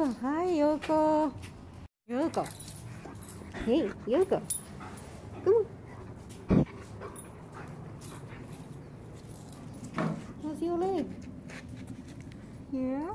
Oh, hi, Yoko. Yoko. Hey, Yoko. Come on. How's your leg? Yeah?